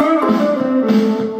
Yeah.